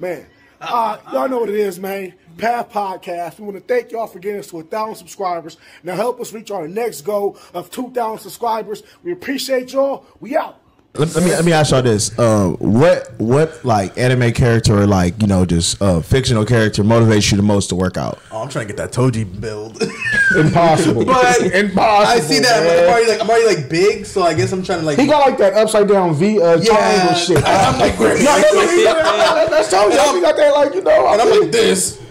Man, uh, y'all know what it is, man. Path Podcast. We want to thank y'all for getting us to a thousand subscribers. Now help us reach our next goal of two thousand subscribers. We appreciate y'all. We out. Let, let me let me ask y'all this: uh, what what like anime character or like you know just uh, fictional character motivates you the most to work out? I'm trying to get that Toji build. Impossible. but Impossible. I see that. Man. I'm already like I'm already like big, so I guess I'm trying to like. He got like that upside down V uh, Yeah. triangle shit. I'm like, no, that's, that's, that's Tony. He got that like you know. and I'm like this.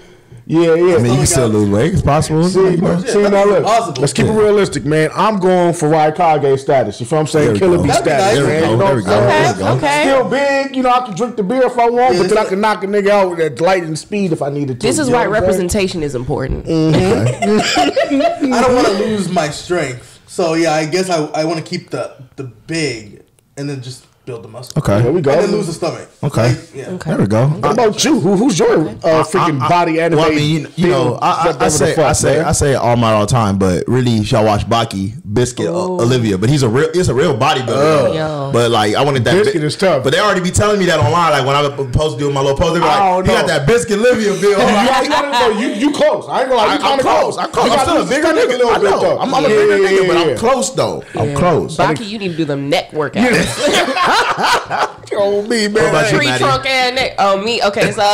Yeah, yeah. I mean, you can still lose weight. It's possible. See, see, now look, Possible. let's keep it realistic, man. I'm going for Raikage status. You feel what I'm saying? Killer go. B That'd be status, nice. man. There we You know go. what I'm There we saying? go. Okay. Still big, you know. I can drink the beer if I want, Yeah, but then I can knock a nigga out with at lightning speed if I needed to. This is why what I'm saying? representation is important. Mm-hmm. I don't want to lose my strength, so yeah, I guess I I want to keep the the big and then just build the muscle. Okay. There we go. And then lose the stomach. Okay. Like, yeah. Okay. There we go. What about you? Who, who's your uh, freaking body animated? Well, I mean, you, you know, I, I, I say, fuck, I say, man? I say All my all the time, but really, if y'all watch Baki, Biscuit, uh, Oliva, but he's a real, it's a real bodybuilder. Yo. But like, I wanted that. Biscuit is tough. But they already be telling me that online. Like when I was supposed to do my little post, they be like, don't he got that Biscuit Oliva bill. You, like, you, you, you close. I ain't gonna lie. You I, I'm kinda close. I'm close. You I'm gotta still a bigger nigga. little I bit, know. though. I'm, I'm a Yeah, bigger nigga, but I'm close though. I'm close. Baki, you need to do them neck workouts. Oh, me, man. What about you, Tree Maddie? trunk and neck. Oh, me. Okay, so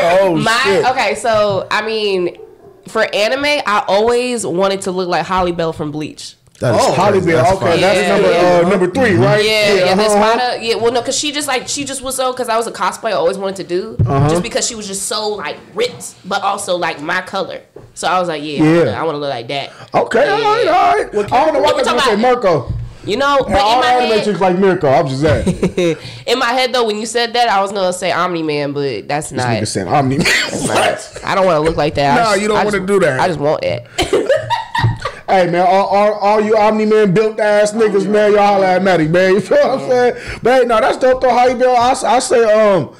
Oh, my shit. okay, so I mean, for anime, I always wanted to look like Halibel from Bleach. That is Oh, Holly. Bell. That's Okay, fine. that's Yeah, number yeah. uh, number three, right? Yeah, yeah, that's uh-huh. why. Yeah, well, no, because she just like she just was so because I was a cosplay I always wanted to do Uh-huh. just because she was just so like ripped, but also like my color. So I was like, yeah, Yeah. I want to look like that. Okay, Yeah. all right, all right. I don't know why we I was gonna talking say Mirko. You know, but all in my anime head, chicks like Miracle. I'm just saying. in my head though, when you said that, I was gonna say Omni Man, but that's This not. nigga saying Omni. what? I don't want to look like that. No, just- you don't wanna do that. I just want that. Hey man, all, all, all you Omni Man built ass niggas, man, y'all holla at Matty, man. You feel what I'm saying? But hey, no, that's dope though. Halibel, I, I say, um,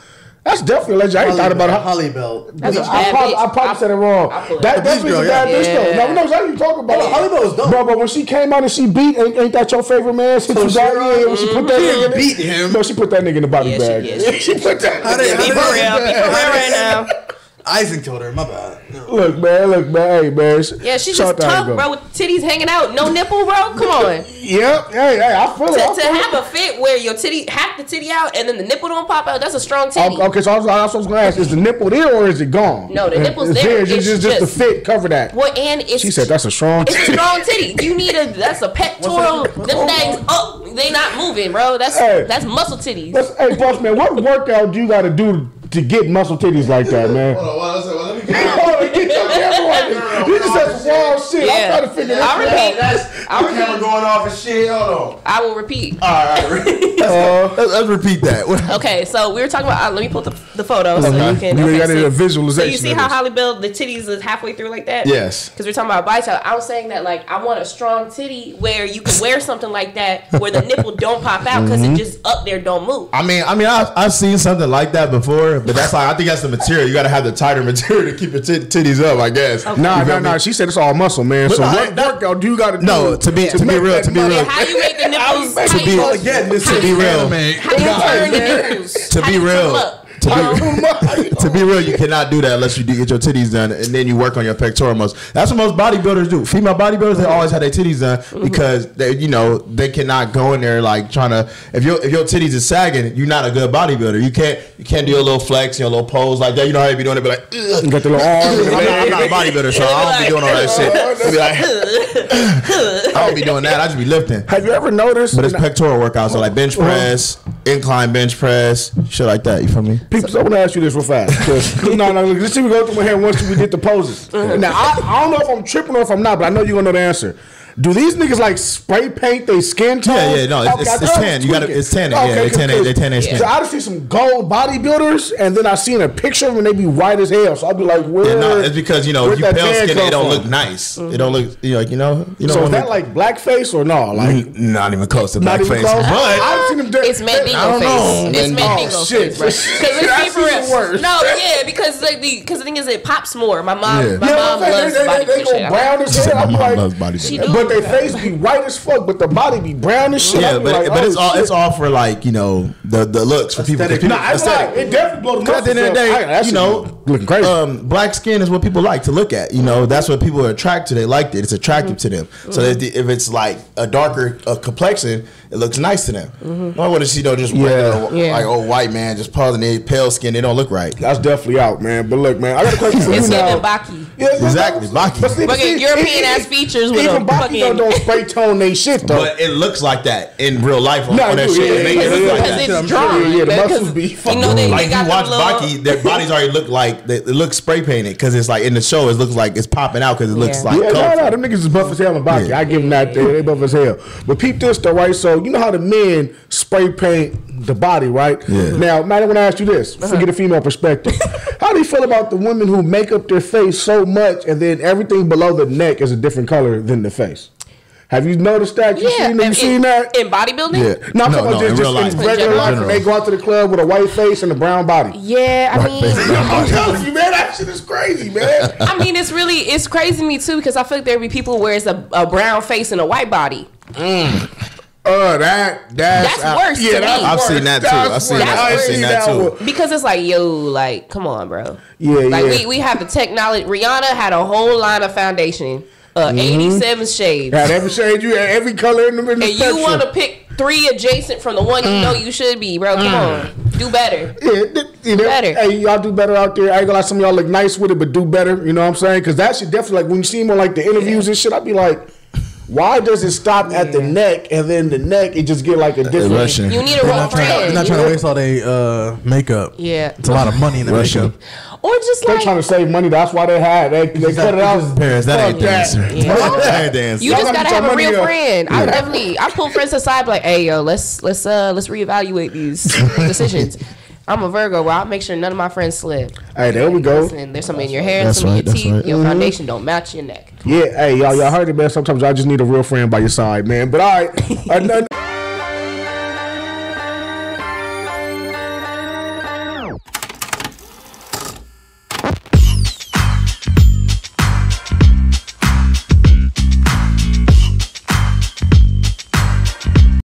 that's definitely a legend. I ain't thought about it. Halibel. That's a I probably. I probably I- said it wrong. I put- That definitely is a bad yeah. bitch though. Yeah. No, we know exactly what you talking about. Yeah, Halibel is dope. Bro, but when she came out and she beat, ain't, ain't that your favorite man? Since you got Toshiro? yeah, when she put that She nigga beat it- him. No, she put that nigga in the body Yeah, she bag. did. She put that. How did- nigga in how the did- body Be for real bag. right now. Isaac killed her. My bad. Look, man, look, man, hey, man. Yeah, she's shout just out tough, bro, with titties hanging out, no nipple, bro. Come on. Yep, hey, hey, I feel it. I to, to feel it. have a fit where your titty half the titty out and then the nipple don't pop out, that's a strong titty. Okay, so I was, I was gonna ask: Is the nipple there or is it gone? No, the nipple's It's there. It's just, It's just, just- the fit cover that. Well, and it's She said that's a strong. it's a strong titty. You need a that's a pectoral. Them things up, they not moving, bro. That's Hey. that's muscle titties. Let's- hey, boss man, what workout do you got to do to get muscle titties like that, man? Hold on, well, let me Hold on, get your camera right. You just said some wild shit. Yeah. I'm trying to figure this I'll shit repeat. out. I'll repeat. going off and shit. Hold on. I will repeat. All right, let's, let's repeat that. Okay, so we were talking about. Uh, let me pull the, the photo so you can. You Okay, gotta so, do a so you see how. Halibel the titties is halfway through like that? Yes. Because we're talking about bicep. I was saying that like I want a strong titty where you can wear something like that where the nipple don't pop out because Mm-hmm. it just up there don't move. I mean, I mean, I've, I've seen something like that before, but that's like I think that's the material. You got to have the tighter material to keep your tit- titties up, I guess. Okay. Nah, You nah, nah. She said it's all muscle, man. But so no, what that- workout do you got to do? No, to be to be real, to be money? real, how you make the nipples? To be- you, Again, this to be real, how you turn the nipples? To be real. Them up? To be- Um, to be real, you cannot do that unless you do get your titties done and then you work on your pectoral muscle. That's what most bodybuilders do. Female bodybuilders, they always have their titties done Mm-hmm. because they, you know, they cannot go in there like trying to. If your if your titties is sagging, you're not a good bodybuilder. You can't you can't do your little flex, your little pose like that. You know how you be doing it, be like. Ugh. You got the little arms. I'm not, I'm not a bodybuilder, so I don't be doing all that shit. Be like, I don't be doing that. I just be lifting. Have you ever noticed? But it's pectoral workouts, so like bench press, incline bench press, shit like that. You feel me? People, I want to ask you this real fast. 'cause no, no, let's see we go through my head once we get the poses. Uh-huh. Now, I, I don't know if I'm tripping or if I'm not, but I know you're going to know the answer. Do these niggas like spray paint their skin tone? Yeah, yeah, no, it's- it's- it's thought I was tan. You gotta- tweaking. it's tanning, yeah, they tan they- they tan their skin. So I just see some gold bodybuilders, and then I seen a picture of them, and they be white as hell. So I'll be like, where? Yeah, no, it's because you know where'd if you pale skin, come it don't from? look nice. It don't look you know, like you know, you know. So is that I like blackface or no? Like not even close to not even blackface, close. but I've seen them. do- It's Mandingo I don't face. know. It's Man- Mandingo oh, shit. face. Because That's let's be even real. worse. No, yeah, because like the because the thing is it pops more. My mom, my mom loves they, they, body they, they brown as hell. my I'm mom like, loves bodybuilding. She do. But but their face be white as fuck, but the body be brown as shit. Yeah, but like, but oh, it's all shit. it's all for like you know the the looks for people. 'cause Aesthetic. people Nah, I aesthetic. It definitely blow the Because at the end of the day. I- you know, looking crazy. Um, black skin is what people like to look at. You know, that's what people are attracted to. They liked it. It's attractive to them. So if, the, if it's like a darker uh, complexion, it looks nice to them. I want to see though just regular, Yeah. like old white man just pausing their pale skin. They don't look right. That's definitely out, man. But look, man, I got a question for It's you now. Baki. Yeah, Exactly, Baki. But see- but Fucking see, European ass features with even a Baki fucking- don't, don't spray tone they shit though. But it looks like that in real life on, Nah, on that dude, shit. yeah, It make yeah, it look yeah, like yeah. that. Because I'm it's sure, drawn. yeah, the because muscles be you fucking know they, Like they if got you watch them little, Baki, their bodies already look like they, it looks spray painted because it's like in the show it looks like it's popping out because it looks Yeah. like yeah, no, colorful. no, them niggas is buff as hell in Baki. Yeah. I give them that. They, they buff as hell. But peep this though, right? So you know how the men spray paint the body, right? Yeah. Now, man, I want to ask you this. Uh-huh. Forget a female perspective. how do you feel about the women who make up their face so much and then everything below the neck is a different color than the face? Have you noticed that? You yeah, seen, you in, seen that? in bodybuilding. Yeah. No, I'm No, talking about no, in just, real just in life. regular In life. And they go out to the club with a white face and a brown body. Yeah, I mean, I'm telling you, man, that shit is crazy, man. I mean, it's really it's crazy to me too because I feel like there be people where it's a, a brown face and a white body. Mm. Uh, that that's, That's worse to me. I've seen that too. That's I've seen that- I I've seen that too. Because it's like, yo, like, come on, bro. Yeah, Like yeah. we, we have the technology. Rihanna had a whole line of foundation, uh, Mm-hmm. 87 shades. Had every shade you had every color in the, in the and you want to pick three adjacent from the one you know you should be, bro. Come on, do better. Yeah, th- you know, Better. Hey, y'all do better out there. I ain't gonna lie, some of y'all look nice with it, but do better. You know what I'm saying? Because that shit definitely like when you see him on like the interviews and shit, I'd be like, why does it stop at the neck and then the neck it just get like a different? Russian. You need a They're real not trying, friend. they're not trying to waste all their uh, makeup. Yeah. It's a lot of money in the Russian. makeup. Or just They're like trying to save money. That's why they had they, they cut it out. Parents, that ain't Fuck that. dancing. Yeah. That ain't dancing. You just gotta gotta have your a real money up. friend. I Yeah. definitely I pull friends aside like, hey yo, let's let's uh let's reevaluate these decisions. I'm a Virgo, bro. I'll make sure none of my friends slip. Hey, there we go. Listen, there's some in your hair, That's some in your teeth. right. Your mm-hmm. foundation don't match your neck. Yeah, hey, y'all, y'all heard it, man. Sometimes I just need a real friend by your side, man. But all right, another.